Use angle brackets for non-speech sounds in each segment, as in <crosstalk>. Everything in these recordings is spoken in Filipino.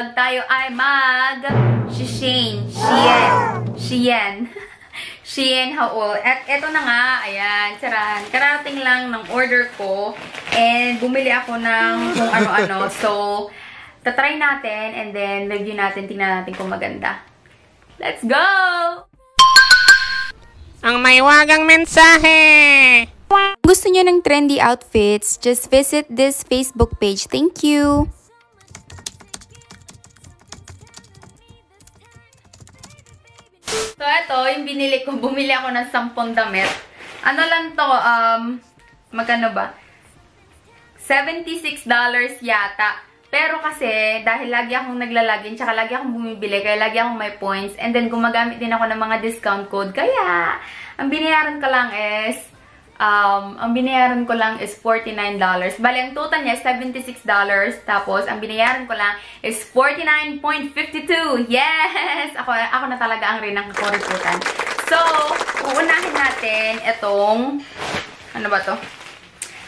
vlog, tayo ay mag Shishane, Shien, Shien. <laughs> Shein haul. At eto na nga, ayan, charan. Karating lang ng order ko. And bumili ako ng kung ano-ano. So, tatry natin and then review natin. Tingnan natin kung maganda. Let's go! Ang may wagang mensahe! Gusto nyo ng trendy outfits, just visit this Facebook page. Thank you! So, ito, yung binili ko, bumili ako ng 10 damit. Ano lang to, um, magkano ba? $76 yata. Pero kasi, dahil lagi akong naglalagin, tsaka lagi akong bumibili, kaya lagi akong may points, and then gumagamit din ako ng mga discount code. Kaya, ang binayaran ko lang is, um, ang binayaran ko lang is $49. Bali, ang total niya is $76. Tapos, ang binayaran ko lang is $49.52. Yes! Ako, ako na talaga ang rin ang kakurikutan. So, uunahin natin itong, ano ba to?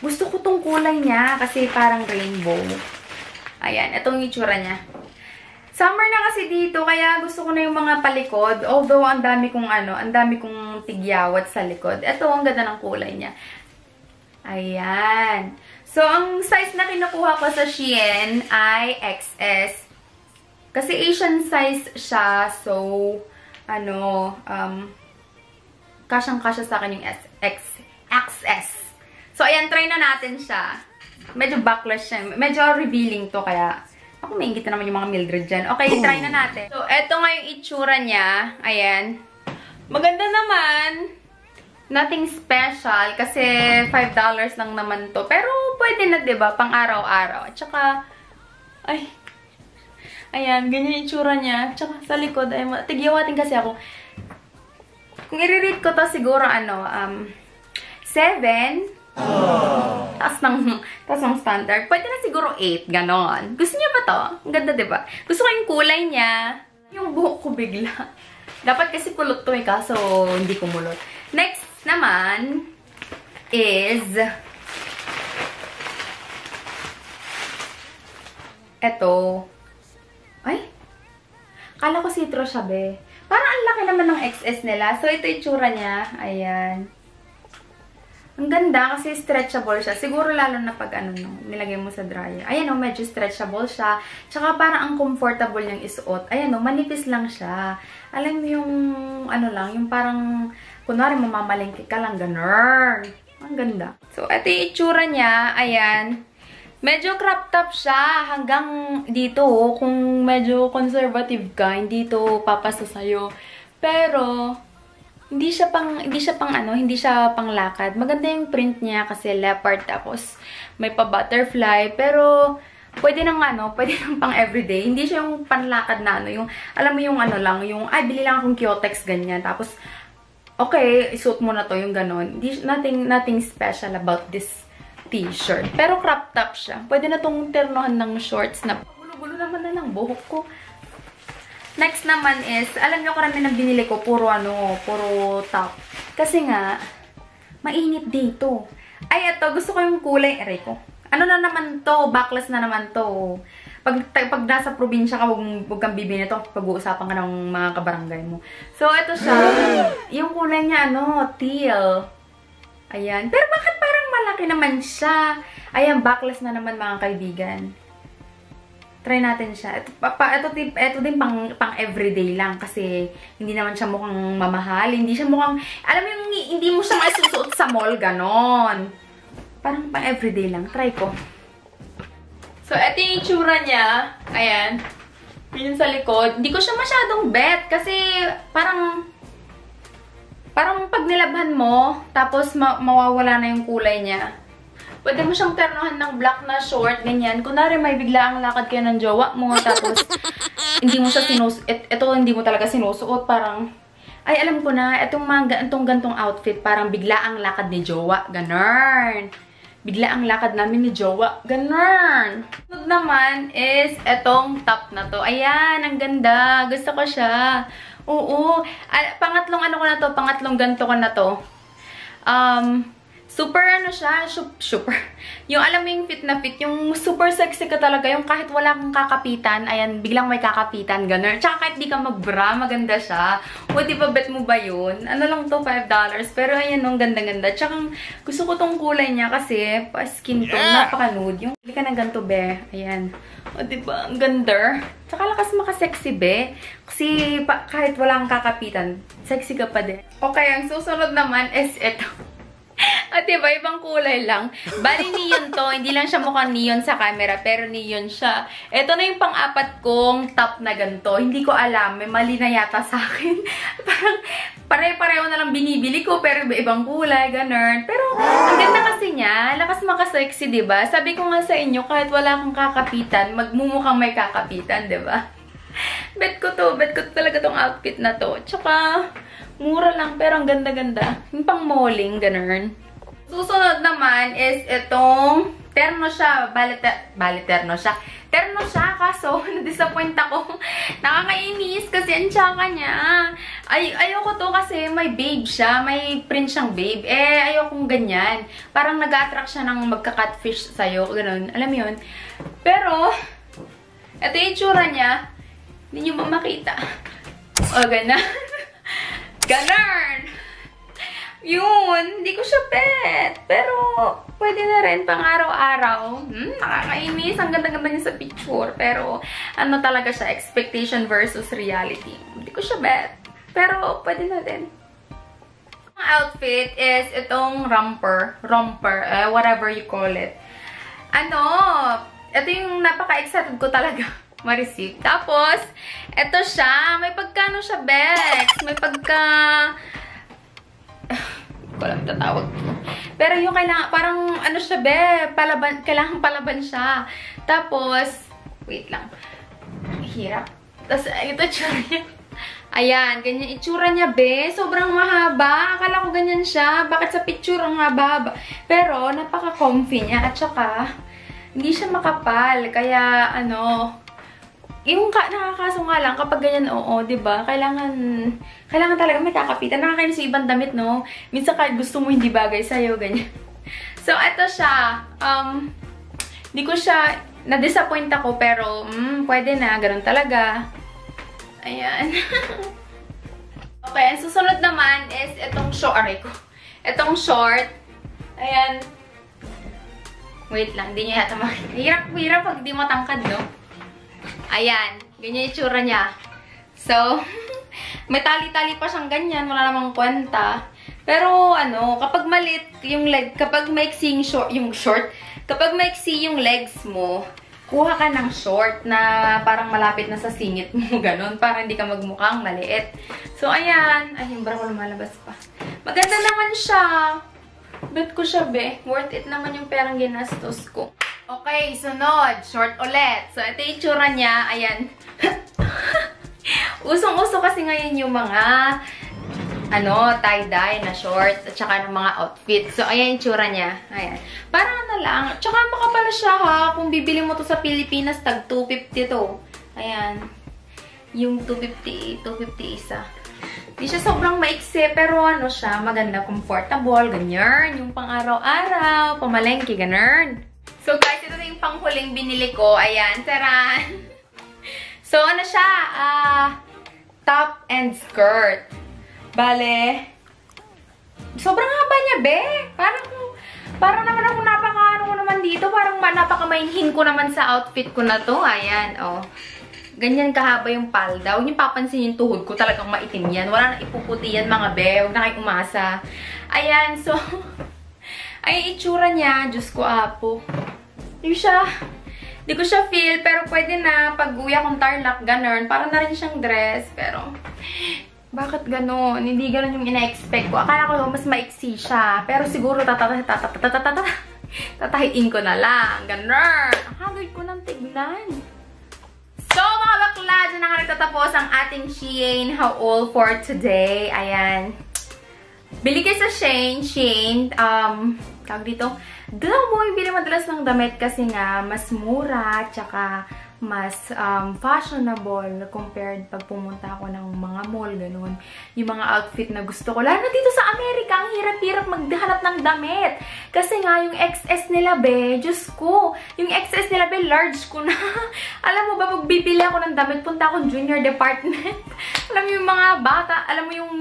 Gusto ko tong kulay niya kasi parang rainbow. Ayan, itong itsura niya. Summer na kasi dito, kaya gusto ko na yung mga palikod. Although, ang dami kong ano, ang dami kong tigyawat sa likod. Ito, ang ganda ng kulay niya. Ayan. So, ang size na kinukuha ko sa Shein ay XS. Kasi Asian size siya, so, ano, um, kasyang-kasya sa akin yung S X XS. So, ayan, try na natin siya. Medyo backlash siya. Medyo revealing to, kaya ako maingit na naman yung mga Mildred dyan. Okay, try na natin. So, eto nga yung itsura niya. Ayan. Maganda naman. Nothing special kasi $5 lang naman to. Pero pwede na, ba Pang araw-araw. At saka, ay, ayan, ganyan yung itsura niya. At saka sa likod, ay, tigyawatin kasi ako. Kung i-rate ko to siguro, ano, um, 7. Taas ng, taas ng standard. Pwede na siguro 8, ganon. Gusto niya ba to? Ang ganda, ba diba? Gusto ko yung kulay niya. Yung buhok ko bigla. Dapat kasi kulot to eh, kaso hindi kumulot. Next naman is eto. Ay! Kala ko citro siya, be. Parang ang laki naman ng XS nila. So, ito yung tsura niya. Ayan. Ang ganda kasi stretchable siya. Siguro lalo na pag ano no, nilagay mo sa dryer. Ayan o, medyo stretchable siya. Tsaka parang ang comfortable niyang isuot. Ayan o, manipis lang siya. Alam mo yung ano lang, yung parang kunwari mamamalingki ka lang, ganun. Ang ganda. So, ito yung itsura niya. Ayan. Medyo crop top siya hanggang dito. Kung medyo conservative ka, hindi to papasa sa'yo. Pero, hindi siya pang hindi siya pang ano, hindi siya pang lakad. Maganda yung print niya kasi leopard tapos may pa butterfly pero pwede nang ano, <laughs> pwede nang pang everyday. Hindi siya yung panlakad na ano, yung alam mo yung ano lang, yung ay bili lang akong Kyotex ganyan. Tapos okay, isuot mo na to yung ganon. Hindi, nothing nothing special about this t-shirt. Pero crop top siya. Pwede na tong ternohan ng shorts na gulo-gulo naman na lang buhok ko. Next naman is, alam nyo karami ng binili ko, puro ano, puro top. Kasi nga, mainit dito. Ay, ito, gusto ko yung kulay, aray ko. Ano na naman to, backless na naman to. Pag, pag nasa probinsya ka, huwag, huwag kang bibili nito. Pag-uusapan ka ng mga kabarangay mo. So, ito siya. <gasps> yung kulay niya, ano, teal. Ayan. Pero bakit parang malaki naman siya? Ayan, backless na naman mga kaibigan try natin siya. Ito, pa, ito, ito din pang, pang everyday lang kasi hindi naman siya mukhang mamahal. Hindi siya mukhang, alam mo yung hindi mo siya maisusuot sa mall, ganon. Parang pang everyday lang. Try ko. So, ito yung itsura niya. Ayan. Yun sa likod. Hindi ko siya masyadong bet kasi parang parang pag nilabhan mo, tapos ma mawawala na yung kulay niya Pwede mo siyang ternohan ng black na short, ganyan. Kunwari may bigla ang lakad kayo ng jowa mo, tapos <laughs> hindi mo siya sinus... Et, ito hindi mo talaga sinusuot, parang... Ay, alam ko na, itong, mga, itong gantong outfit, parang bigla ang lakad ni jowa. Ganun. Bigla ang lakad namin ni jowa. Ganun. Sunod naman is itong top na to. Ayan, ang ganda. Gusto ko siya. Oo. pangatlong ano ko na to, pangatlong ganto ko na to. Um, Super ano siya, sup- super. <laughs> Yung alam mo yung fit na fit, yung super sexy ka talaga, yung kahit wala kang kakapitan, ayan, biglang may kakapitan, ganun. Tsaka kahit di ka magbra, maganda siya. O, di ba, bet mo ba yun? Ano lang to, $5. Pero ayan, nung ganda-ganda. Tsaka gusto ko tong kulay niya kasi, pa skin tone, Yeah. napaka-nude. Yung, hindi ka na ganito, be. Ayan. O, di ba, ang ganda. Tsaka lakas maka-sexy, be. Kasi pa, kahit wala kang kakapitan, sexy ka pa din. Okay, ang susunod naman is ito. <laughs> At diba, ibang kulay lang. Bali neon to, hindi lang siya mukhang neon sa camera, pero neon siya. Ito na yung pang-apat kong top na ganito. Hindi ko alam, may mali na yata sa akin. <laughs> Parang pare-pareho na lang binibili ko, pero iba-ibang kulay, ganun. Pero ang ganda kasi niya, lakas makasexy, diba? Sabi ko nga sa inyo, kahit wala kang kakapitan, magmumukhang may kakapitan, diba? <laughs> Bet ko to, bet ko talaga tong outfit na to. Tsaka, mura lang, pero ang ganda-ganda. Yung pang malling, ganun. Susunod naman is itong terno siya. Bali, ter bali terno siya. Terno siya, kaso <laughs> na-disappoint ako. <laughs> Nakakainis kasi ang tsaka niya. Ay, ayoko to kasi may babe siya. May print siyang babe. Eh, ayokong ganyan. Parang nag-attract siya ng magka-catfish sa'yo. Ganun. Alam yun? Pero, ito yung tsura niya. Hindi nyo ba makita? <laughs> O, ganun. Ganun! Yun, hindi ko siya pet. Pero, pwede na rin pang araw-araw. Hmm, nakakainis. Ang ganda-ganda niya sa picture. Pero, ano talaga siya, expectation versus reality. Hindi ko siya bet. Pero, pwede na din. Ang outfit is itong romper. Romper, eh, whatever you call it. Ano, ito yung napaka-excited ko talaga <laughs> ma-receive. Tapos, ito siya. May pagkano siya, Bex. May pagka... Hindi ko alam tatawag ko. Pero yung kailangan, parang ano siya, be, palaban, kailangan palaban siya. Tapos, wait lang. Hirap. Tapos, ito tsura niya. Ayan, ganyan itsura niya, be. Sobrang mahaba. Akala ko ganyan siya. Bakit sa picture ang haba-haba? Pero, napaka-comfy niya. At saka, hindi siya makapal. Kaya, ano, yung ka, nakakaso nga lang, kapag ganyan, oo, di ba Kailangan, kailangan talaga may kakapitan. Nakakainis yung ibang damit, no? Minsan kahit gusto mo hindi bagay sa'yo, ganyan. <laughs> So, eto siya. Um, di ko siya, na-disappoint ako, pero, mm, pwede na, ganun talaga. Ayan. <laughs> okay, ang susunod naman is itong short, aray ko. Itong short. Ayan. Wait lang, hindi niya yata makikita. Hirap, hirap pag di mo tangkad, no? Ayan, ganyan yung tsura niya. So, <laughs> may tali-tali pa siyang ganyan, wala namang kwenta. Pero ano, kapag malit yung leg, kapag maiksi yung short, yung short, kapag maiksi yung legs mo, kuha ka ng short na parang malapit na sa singit mo, <laughs> ganun, para hindi ka magmukhang maliit. So, ayan. Ay, yung bra ko lumalabas pa. Maganda naman siya. Bet ko siya, be. Worth it naman yung perang ginastos ko. Okay, sunod. Short ulit. So, ito yung tsura niya. Ayan. <laughs> Usong-uso kasi ngayon yung mga ano, tie-dye na short at saka ng mga outfit. So, ayan yung tsura niya. Ayan. Parang ano lang. Tsaka makapala siya ha. Kung bibili mo to sa Pilipinas, tag 250 to. Ayan. Yung 250, 250 isa. Hindi siya sobrang maiksi, pero ano siya, maganda, comfortable, ganyan. Yung pang araw-araw, pamalengke, ganyan. So guys, ito na yung panghuling binili ko. Ayan, taran! <laughs> So ano siya, ah, top and skirt. Bale, sobrang haba niya, be. Parang, parang naman ako napaka, ano ko naman dito, parang napaka-mainhin ko naman sa outfit ko na to. Ayan, oh. Ganyan kahaba yung palda. Huwag niyo papansin yung tuhod ko. Talagang maitim yan. Wala na ipuputi yan, mga be. Huwag na kayong umasa. Ayan, so... <laughs> ay, itsura niya. Diyos ko, apo. Hindi siya... Hindi ko siya feel, pero pwede na. Pag uwi akong tarlac, ganun. Parang na rin siyang dress, pero... Bakit ganun? Hindi ganun yung ina-expect ko. Akala ko mas maiksi siya. Pero siguro tatahiin ko na lang. Ganun. Hagod ko ng tignan. So, mga bakla, dyan na nagtatapos ang ating Shein haul for today. Ayan. Bili kayo sa Shein. Shein, um, tawag dito, doon ako bumibili madalas ng damit kasi nga, mas mura, tsaka mas um, fashionable compared pag pumunta ako ng mga mall, ganun. Yung mga outfit na gusto ko. Lalo na dito sa Amerika, ang hirap-hirap maghanap ng damit. Kasi nga, yung XS nila, be, Diyos ko, yung XS nila, be, large ko na. <laughs> alam mo ba, pag bibili ako ng damit, punta akong junior department. <laughs> alam mo yung mga bata, alam mo yung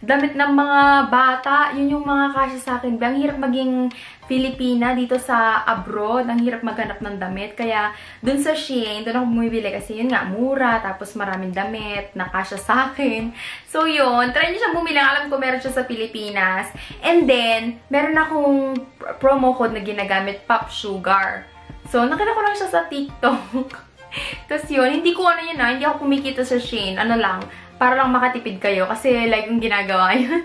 damit ng mga bata, yun yung mga kasya sa akin. Ang hirap maging Filipina dito sa abroad. Ang hirap maghanap ng damit. Kaya, dun sa Shein, dun ako bumibili kasi yun nga, mura, tapos maraming damit, nakasya sa akin. So, yun. Try nyo siya bumili. Alam ko meron siya sa Pilipinas. And then, meron akong promo code na ginagamit, Pop Sugar. So, nakita ko lang siya sa TikTok. <laughs> Tapos yun, hindi ko ano yun na, hindi ako kumikita sa Shein. Ano lang, para lang makatipid kayo kasi like yung ginagawa <laughs> yun.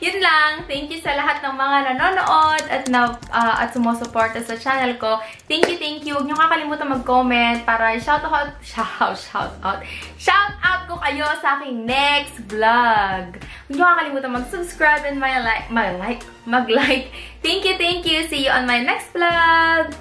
yun lang. Thank you sa lahat ng mga nanonood at na uh, at sumusuporta sa channel ko. Thank you, thank you. Huwag niyo kakalimutan mag-comment para shout out, shout out, shout out, shout out ko kayo sa aking next vlog. Huwag niyo kakalimutan mag-subscribe and my like, my like, mag-like. Thank you, thank you. See you on my next vlog.